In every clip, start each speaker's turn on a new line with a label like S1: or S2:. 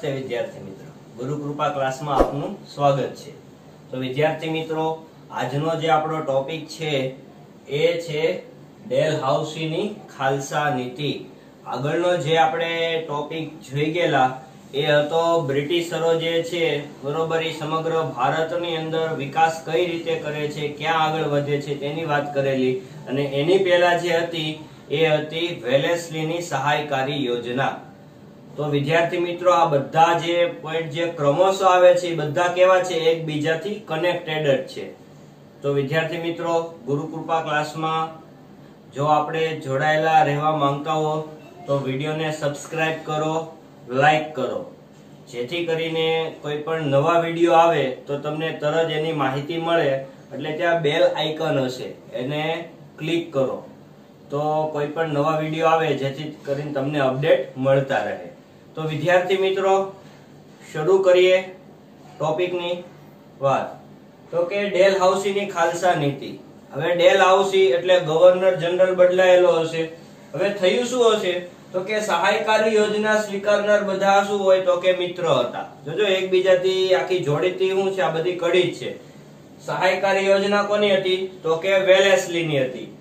S1: નમસ્તે વિદ્યાર્થી મિત્રો. ગુરુ કૃપા ક્લાસમાં આપનું સ્વાગત છે. તો વિદ્યાર્થી મિત્રો, આજનો જે આપણો ટોપિક છે એ છે ડેલ હાઉસીની ખાલસા નીતિ. આગળનો જે આપણે ટોપિક જોઈ ગયેલા, એ હતો બ્રિટિશરો જે છે, બરોબર, એ સમગ્ર ભારતની અંદર વિકાસ કઈ રીતે કરે છે, ક્યાં આગળ વધે છે, તેની વાત કરેલી. અને એની પહેલા જે હતી, એ હતી વેલેસલીની સહાયકારી યોજના. તો વિદ્યાર્થી મિત્રો, આ બધા જે પોઈન્ટ જે ક્રમશઃ આવે છે, એ બધા કેવા છે? એકબીજાથી કનેક્ટેડ જ છે. તો વિદ્યાર્થી મિત્રો, ગુરુકૃપા ક્લાસમાં જો આપણે જોડાયેલા રહેવા માંગતા હો, તો વિડીયોને સબસ્ક્રાઇબ કરો લાઈક કરો. જેથી કરીને કોઈ પણ નવા વીડિયો આવે, તો તમને તરત એની માહિતી મળે, એટલે ત્યાં બેલ આઇકન હશે. એને ક્લિક કરો. તો કોઈ પણ નવા વીડિયો આવે, જેથી કરીને તમને અપડેટ મળતા રહે. તો વિદ્યાર્થી મિત્રો, શરૂ કરીએ ટોપિકની વાત. તો કે ડેલ હાઉસીની ખાલસા નીતિ. હવે ડેલ હાઉસી એટલે ગવર્નર જનરલ બદલાયેલો હશે. હવે થયું શું હશે? તો કે સહાયકારી યોજના સ્વીકારનાર બધા શું હોય? તો કે મિત્ર હતા. જોજો, એકબીજાથી આખી જોડીતી શું છે? આ બધી કડી જ છે. સહાયકારી યોજના કોની હતી? તો કે વેલેસલીની હતી.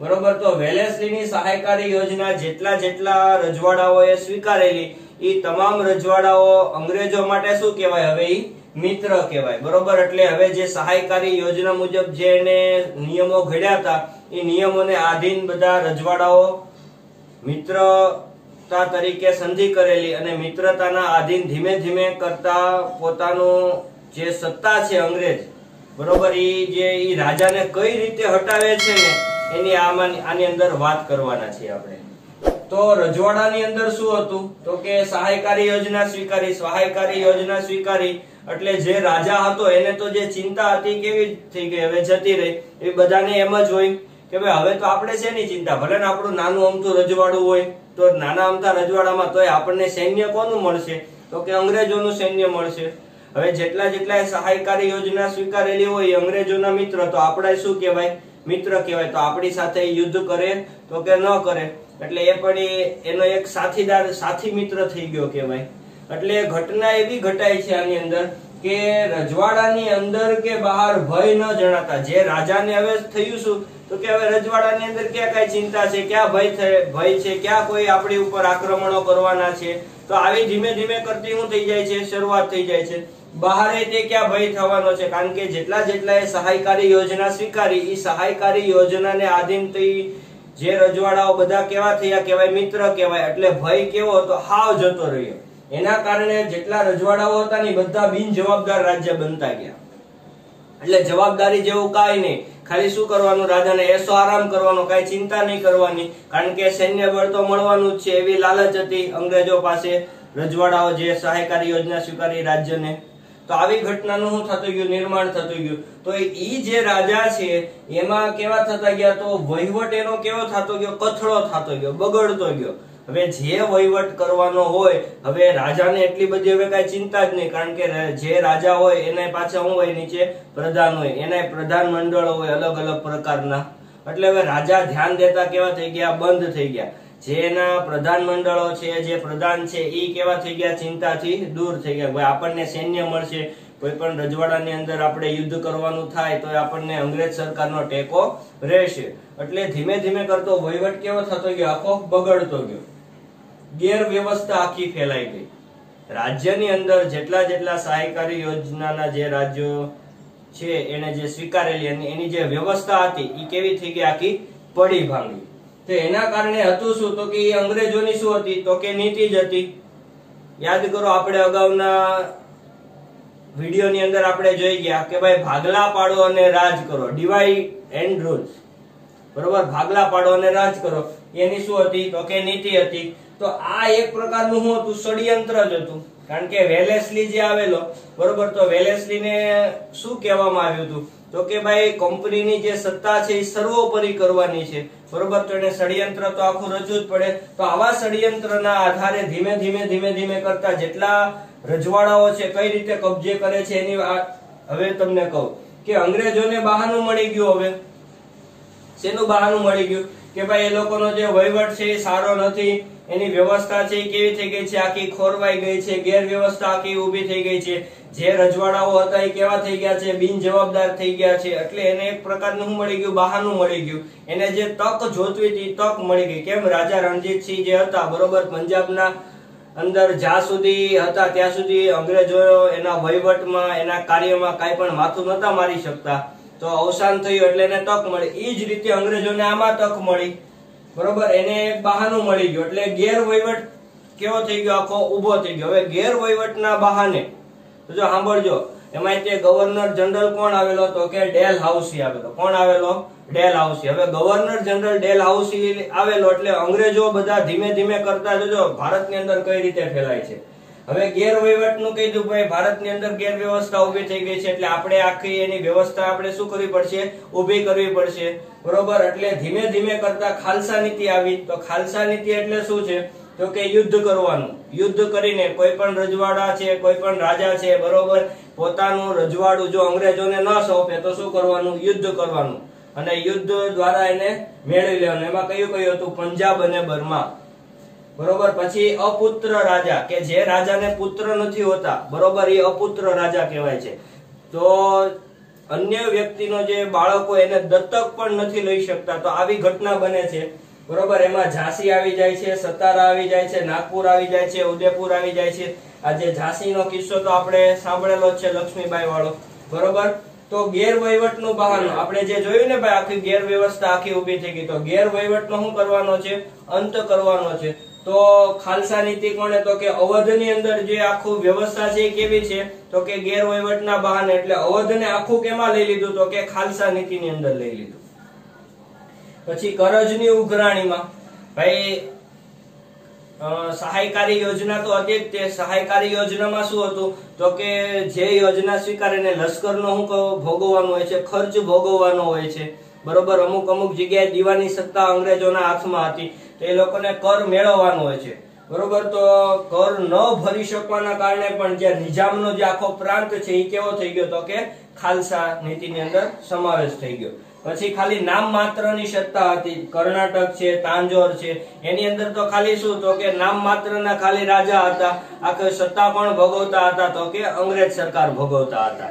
S1: બરોબર, તો વેલેસ્લીની સહાયકારી યોજના જેટલા જેટલા રજવાડાઓએ સ્વીકારેલી એ તમામ રજવાડાઓ અંગ્રેજો માટે શું કહેવાય? હવે એ મિત્ર કહેવાય. બરોબર, એટલે હવે જે સહાયકારી યોજના મુજબ જે એને નિયમો ઘડ્યા હતા એ નિયમોને આધીન બધા રજવાડાઓ મિત્રતા તરીકે સંધિ કરેલી અને મિત્રતાના આધીન ધીમે ધીમે કરતા પોતાનું જે સત્તા છે અંગ્રેજ, બરોબર એ જે એ રાજાને કઈ રીતે હટાવે છે ને એની આમાં આની અંદર વાત કરવાના છીએ આપણે. તો રજવાડાની અંદર શું હતું? તો કે સહાયકારી યોજના સ્વીકારી, સહાયકારી યોજના સ્વીકારી, એટલે જે રાજા હતો એને તો જે ચિંતા હતી કેવી થઈ ગઈ? હવે જતી રહી. એ બધાને એમ જ હોય કે ભાઈ, હવે તો આપણે શેની ચિંતા? ભલે ને આપણું નાનું અમતું રજવાડું હોય, તો નાના અમતા રજવાડામાં તોય આપણને સૈન્ય કોનું મળશે? તો કે અંગ્રેજોનું સૈન્ય મળશે? હવે જેટલા જેટલા સહાયકારી યોજના સ્વીકારેલી હોય અંગ્રેજોના મિત્ર, તો આપણે શું કહેવાય? મિત્ર કહેવાય. તો આપણી સાથે યુદ્ધ કરે તો કે ન કરે, એટલે એ પણ એનો એક સાથીદાર, સાથી મિત્ર થઈ ગયો કહેવાય. એટલે ઘટના એવી ઘટાય છે આની અંદર કે રજવાડાની અંદર કે બહાર ભય ન જણાતા. જે રાજાને હવે થયું શું? તો કે હવે રજવાડાની અંદર ક્યાં કઈ ચિંતા છે? ક્યાં ભય ભય છે? ક્યાં કોઈ આપણી ઉપર આક્રમણો કરવાના છે? તો આવી ધીમે ધીમે કરતી શું થઈ જાય છે, શરૂઆત થઈ જાય છે. બહારે તે ક્યાં ભય થવાનો છે? કારણ કે જેટલા જેટલા એ સહાયકારી યોજના સ્વીકારી એ સહાયકારી યોજનાને આધીન થઈ જે રજવાડાઓ બધા કેવા થયા કહેવાય મિત્ર કહેવાય એટલે ભય કેવો હતો, હાવ જતો રહ્યો. એના કારણે જેટલા રજવાડાઓ હતા ને બધા બિન જવાબદાર રાજ્ય બનતા ગયા. એટલે જવાબદારી જેવું કાંઈ નહીં. ખાલી શું કરવાનું? રાજાને એસો આરામ કરવાનો, કાંઈ ચિંતા નહીં કરવાની. કારણ કે સૈન્ય બળ તો મળવાનું જ છે, એવી લાલચ હતી અંગ્રેજો પાસે રજવાડાઓ જે સહાયકારી યોજના સ્વીકારી રાજ્યને. તો આવી ઘટનાનું શું થતું ગયું? નિર્માણ થતું ગયું. તો ઈ જે રાજા છે, એમાં કેવા થતા ગયા? તો વહીવટ એનો કેવો થતો ગયો? કથળો થતો ગયો, બગડતો ગયો. હવે જે વહીવટ કરવાનો હોય, હવે રાજાને એટલી બધી હવે કઈ ચિંતા જ નહીં, કારણ કે જે રાજા હોય, એના પાછા શું હોય, નીચે પ્રધાન હોય, એના પ્રધાન મંડળો હોય, અલગ અલગ પ્રકારના. એટલે હવે રાજા ધ્યાન દેતા કેવા થઈ ગયા? બંધ થઈ ગયા. જે એના પ્રધાન મંડળો છે, જે પ્રધાન છે એ કેવા થઈ ગયા? ચિંતાથી દૂર થઈ ગયા. ભાઈ આપણને સૈન્ય મળશે. કોઈ પણ રજવાડાની અંદર આપણે યુદ્ધ કરવાનું થાય, તો આપણને અંગ્રેજ સરકારનો ટેકો રહેશે. એટલે ધીમે ધીમે કરતો વહીવટ કેવો થતો ગયો? આખો બગડતો ગયો. ગેરવ્યવસ્થા આખી ફેલાઈ ગઈ. રાજ્યની અંદર જેટલા જેટલા સહાયકારી યોજનાના જે રાજ્યો છે, એને જે સ્વીકારેલી એની જે વ્યવસ્થા હતી એ કેવી થઈ ગઈ આખી? પડી ભાંગી. તો એના કારણે હતું શું? તો કે અંગ્રેજોની શું હતી? તો કે નીતિ જ હતી. યાદ કરો, આપણે અગાઉના વિડીયોની અંદર આપણે જોઈ ગયા કે ભાઈ ભાગલા પાડો અને રાજ કરો. Divide and rules. બરોબર? ભાગલા પાડો અને રાજ કરો. એની શું હતી? તો કે નીતિ હતી. તો આ એક પ્રકારનું શું હતું? ષડયંત્ર જ હતું. કારણ કે વેલેસલી જે આવેલો, બરોબર? તો વેલેસ્લીને શું કહેવામાં આવ્યું હતું? તો કે ભાઈ, કંપનીની જે સત્તા છે એ સર્વોપરી કરવાની છે. બરોબર? તો એને ષડયંત્ર તો આખું રજૂ જ પડે. તો આવા ષડયંત્રના આધારે ધીમે ધીમે ધીમે ધીમે કરતા જેટલા રજવાડાઓ છે, કઈ રીતે કબજે કરે છે એની હવે તમને કહું કે અંગ્રેજોને બહાનું મળી ગયું હવે. શેનું બહાનું મળી ગયું? કે ભાઈ એ લોકોનો જે વહીવટ છે એ સારો નથી, એની વ્યવસ્થા છે કેવી થઈ ગઈ છે? આખી ખોરવાઈ ગઈ છે, ગેરવ્યવસ્થા આખી ઊભી થઈ ગઈ છે. જે રજવાડાઓ હતા એ કેવા થઈ ગયા છે? બિન જવાબદાર થઈ ગયા છે. એટલે એને એક પ્રકારનું મળી ગયું? બહારનું મળી ગયું. એને જે તક જોતવી હતી તક મળી ગઈ. કેમ? રાજા રણજીતસિંહ જે હતા, બરોબર, પંજાબના અંદર જ્યાં સુધી હતા, ત્યાં સુધી અંગ્રેજો એના વહીવટમાં, એના કાર્યમાં કાંઈ પણ માથું નતા મારી શકતા. તો અવસાન થયું એટલે એને તક મળી. એ જ રીતે અંગ્રેજોને આમાં તક મળી. બરોબર? એને એક બહાનું મળી ગયું. એટલે ગેરવહીવટ કેવો થઈ ગયો? આખો ઊભો થઈ ગયો. હવે ગેરવહીવટના બહાને જો સાંભળજો, એમાં તે ગવર્નર જનરલ કોણ આવેલો તો કે ડેલ હાઉસી આવેલો. કોણ આવેલો? Dalhousie. હવે ગવર્નર જનરલ ડેલ હાઉસી આવેલો એટલે અંગ્રેજો બધા ધીમે ધીમે કરતા જોજો, ભારતની અંદર કઈ રીતે ફેલાય છે? હવે ગેરવહીવટનું કીધું ભાઈ, ભારતની અંદર ગેરવ્યવસ્થા ઊભી થઈ ગઈ છે એટલે આપણે આખી એની વ્યવસ્થા આપણે શું કરવી પડશે? ઊભી કરવી પડશે. બરોબર? એટલે ધીમે ધીમે કરતા ખાલસા નીતિ આવી. તો ખાલસા નીતિ એટલે શું છે? તો કે યુદ્ધ કરવાનું. યુદ્ધ કરીને કોઈ પણ રજવાડા છે, કોઈ પણ રાજા છે, બરોબર? પોતાનું રજવાડું જો અંગ્રેજોને ન સોંપે તો શું કરવાનું? યુદ્ધ કરવાનું. અને યુદ્ધ દ્વારા એને મેળવી લેવાનું. એમાં કયું કયું હતું? પંજાબ અને બર્મા. બરોબર? પછી અપુત્ર રાજા, કે જે રાજાને પુત્ર નથી હોતા, બરોબર? એ અપુત્ર રાજા કહેવાય છે. તો અન્ય વ્યક્તિનો જે બાળકો એને દત્તક પણ નથી લઈ શકતા, તો આવી ઘટના બને છે. બરોબર? એમાં ઝાંસી આવી જાય છે, સતારા આવી જાય છે, નાગપુર આવી જાય છે, ઉદયપુર આવી જાય છે. આ જે ઝાંસીનો કિસ્સો તો આપણે સાંભળેલો છે, લક્ષ્મીબાઈ વાળો. બરોબર? તો ગેરવહીવટનું બહાનું. આપણે જે જોયું ને ભાઈ, આખી ગેરવ્યવસ્થા આખી ઊભી થઈ ગઈ. તો ગેરવહીવટનો શું કરવાનો છે? અંત કરવાનો છે. તો ખાલસા નીતિ કોને? તો કે અવધની અંદર જે આખું વ્યવસ્થા છે કેવી છે? તો કે ગેરવહીવટના બહાને, એટલે અવધને આખું કેમાં લઈ લીધું? તો કે ખાલસા નીતિની અંદર લઈ લીધું. પછી કરજની ઉઘરાણીમાં. ભાઈ સહાયકારી યોજના તો હતી તે. સહાયકારી યોજનામાં શું હતું? તો કે જે યોજના સ્વીકારીને લશ્કરનો શું ભોગવવાનો હોય છે, ખર્ચ ભોગવવાનો હોય છે. બરોબર, અમુક અમુક જગ્યાએ દીવાની સત્તા અંગ્રેજોના હાથમાં હતી. તો એ લોકોને કર મેળવવાનો હોય છે. બરોબર? તો કર ન ભરી શકવાના કારણે પણ જે નિઝામનો જે આખો પ્રાંત છે એ કેવો થઈ ગયો તો કે ખાલસા નીતિની અંદર સમાવેશ થઈ ગયો. પછી ખાલી નામ માત્રની સત્તા હતી. કર્ણાટક છે, તાંજોર છે, એની અંદર તો ખાલી શું? તો કે નામ માત્રના ખાલી રાજા હતા. આખી સત્તા પણ ભોગવતા હતા તો કે અંગ્રેજ સરકાર ભોગવતા હતા.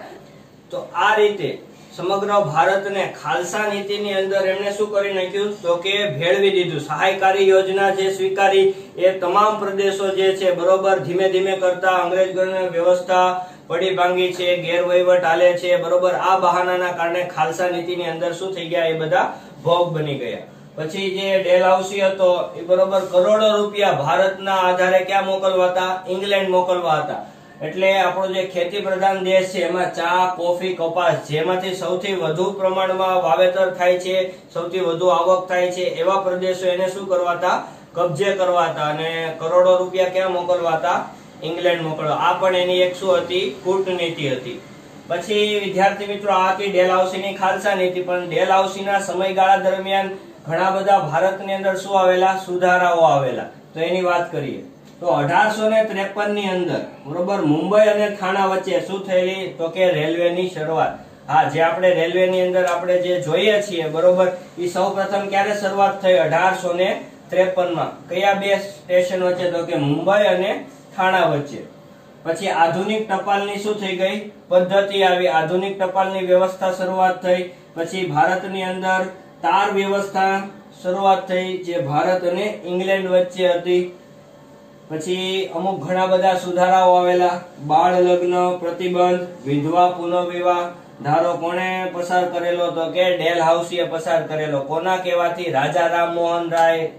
S1: તો આ રીતે સમગ્ર ભારતને ખાલસા નીતિની અંદર એમણે શું કરી નાખ્યું? તો કે ભેળવી દીધું. સહાયકારી યોજના જે સ્વીકારી, એ તમામ પ્રદેશો જે છે, બરોબર, ધીમે ધીમે કરતા અંગ્રેજોને વ્યવસ્થા પડી ભાંગી છે, ગેરવહીવટ હાલે છે, બરોબર. આ બહાનાના કારણે ખાલસા નીતિની અંદર શું થઈ ગયા? એ બધા ભોગ બની ગયા. પછી જે ડેલહાઉસી હતો, એ બરોબર કરોડો રૂપિયા ભારતના આધારે ક્યાં મોકલવા હતા ઇંગ્લેન્ડ મોકલવા હતા. એટલે આપણો જે ખેતી પ્રધાન દેશ છે, એમાં ચા, કોફી, કપાસ જેમાંથી સૌથી વધુ પ્રમાણમાં વાવેતર થાય છે, સૌથી વધુ આવક થાય છે, એવા પ્રદેશો એને શું કરવાતા? કબજે કરવાતા અને કરોડો રૂપિયા ક્યાં મોકલવા હતા ઇંગ્લેન્ડ મોકલવા. આ પણ એની એક શું હતી? કૂટનીતિ હતી. પછી વિદ્યાર્થી મિત્રો, આ હતી ડેલહાઉસીની ખાલસા નીતિ. પણ ડેલહાઉસીના સમયગાળા દરમિયાન ઘણા બધા ભારતની અંદર શું આવેલા? સુધારાઓ આવેલા. તો એની વાત કરીએ. તો અઢારસો ને ત્રેપનની અંદર, બરોબર, મુંબઈ અને થાણા વચ્ચે શું થયેલી? તો કે રેલવે ની શરૂઆત. હા, જે આપણે રેલવે ની અંદર આપણે જે જોઈએ છીએ, બરોબર, એ સૌ પ્રથમ ક્યારે શરૂઆત થઈ? અઢારસો ને ત્રેપનમાં કયા બે સ્ટેશન વચ્ચે? તો કે મુંબઈ અને થાણા વચ્ચે. પછી આધુનિક ટપાલની શું થઈ ગઈ? પદ્ધતિ આવી. આધુનિક ટપાલની વ્યવસ્થા શરૂઆત થઈ. પછી ભારતની અંદર તાર વ્યવસ્થા શરૂઆત થઈ, જે ભારત અને ઇંગ્લેન્ડ વચ્ચે હતી. પછી અમુક ઘણા બધા સુધારાઓ આવેલા. બાળ લગ્ન, પ્રતિબંધ, વિધવા, પુનઃવિવાહ. ધારો કોણે પસાર કરેલો તો કે ડેલ હાઉસીએ પસાર કરેલો. કોના કહેવાથી? રાજા રામમોહન રાય.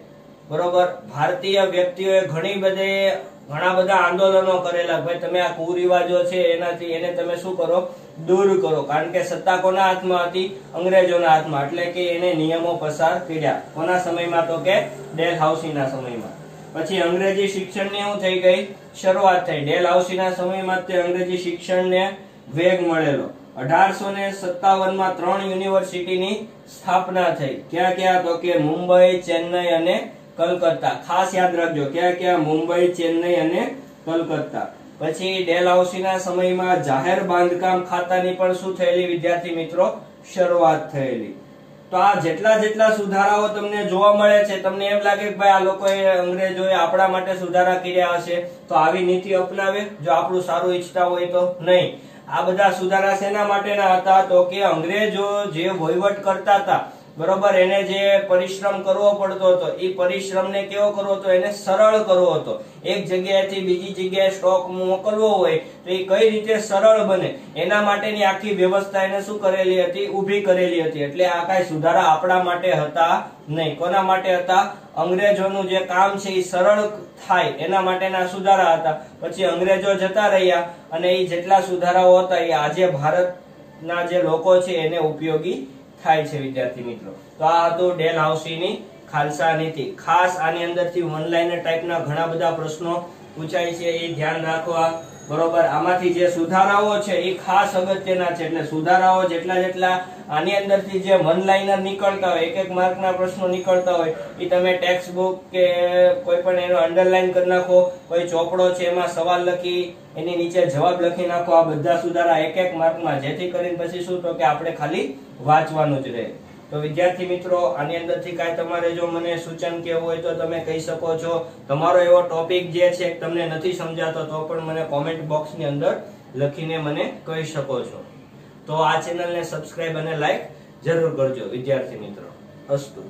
S1: બરોબર? ભારતીય વ્યક્તિઓએ ઘણી બધે, ઘણા બધા આંદોલનો કરેલા. ભાઈ, તમે આ કુરિવાજો છે એનાથી, એને તમે શું કરો? દૂર કરો. કારણ કે સત્તા કોના હાથમાં હતી? અંગ્રેજોના હાથમાં. એટલે કે એને નિયમો પસાર કર્યા. કોના સમયમાં તો કે? ડેલ હાઉસીના સમયમાં. પછી અંગ્રેજી શિક્ષણની શું થઈ ગઈ, શરૂઆત થઈ. ડેલ હાઉસીના સમયમાં તે અંગ્રેજી શિક્ષણને વેગ મળેલો. અઢારસો ને સત્તાવનમાં ત્રણ યુનિવર્સિટીની સ્થાપના થઈ. ક્યાં ક્યાં? તો કે મુંબઈ, ચેન્નઈ અને કલકત્તા. ખાસ યાદ રાખજો, ક્યાં ક્યાં? મુંબઈ, ચેન્નઈ અને કલકત્તા. પછી ડેલહાઉસીના સમયમાં જાહેર બાંધકામ ખાતાની પણ શું થયેલી? વિદ્યાર્થી મિત્રો, શરૂઆત થયેલી. તો આ જેટલા જેટલા સુધારાઓ તમને જોવા મળે છે, તમને એમ લાગે કે ભાઈ આ લોકોએ અંગ્રેજોએ આપણા માટે સુધારા કર્યા હશે, તો આવી નીતિ અપનાવે, જો આપણું સારું ઈચ્છતા હોય તો નહીં. આ બધા સુધારા શેના માટેના હતા? તો કે અંગ્રેજો જે વહીવટ કરતા હતા બરોબર, એને જે પરિશ્રમ કરવો પડતો હતો, એ પરિશ્રમને કેવો કરવો હતો? એને સરળ કરવો હતો. એક જગ્યાએથી બીજી જગ્યાએ સ્ટોક મોકલવો હોય, તો એ કઈ રીતે સરળ બને? એના માટેની આખી વ્યવસ્થા એને શું કરેલી હતી? ઊભી કરેલી હતી. એટલે આ કાંઈ સુધારા આપણા માટે હતા નહીં. કોના માટે હતા? અંગ્રેજોનું જે કામ છે એ સરળ થાય. એના માટેના સુધારા હતા. પછી અંગ્રેજો જતા રહ્યા અને એ જેટલા સુધારાઓ હતા એ આજે ભારતના જે લોકો છે એને ઉપયોગી થાય છે વિદ્યાર્થી મિત્રો. તો આ હતું ડેલ હાઉસીની ખાલસા નીતિ. ખાસ આની અંદરથી વન લાઇનર ટાઈપના ઘણા બધા પ્રશ્નો પૂછાય છે, એ ધ્યાન રાખવા બરોબર? આમાંથી જે સુધારાઓ છે, એ ખાસ અગત્યના છે. એટલે સુધારાઓ જેટલા જેટલા આની અંદરથી જે વન લાઇનર નીકળતા હોય એક એક માર્કના પ્રશ્નો નીકળતા હોય, એ તમે ટેક્સ્ટ બુક કે કોઈ પણ એનો અંડરલાઈન કરી નાખો, કોઈ ચોપડો છે, એમાં સવાલ લખી, એની નીચે જવાબ લખી નાખો. આ બધા સુધારા એક એક માર્કમાં. જેથી કરીને પછી શું તો કે આપણે ખાલી વાંચવાનું જ રહે. તો વિદ્યાર્થી મિત્રો, આની અંદરથી કાંઈ તમારે જો મને સૂચન કેવું હોય તો તમે કહી શકો છો. તમારો એવો ટોપિક જે છે તમને નથી સમજાતો, તો પણ મને કોમેન્ટ બોક્સની અંદર લખીને મને કહી શકો છો. તો આ ચેનલને સબસ્ક્રાઇબ અને લાઈક જરૂર કરજો, વિદ્યાર્થી મિત્રો. અસ્તુ.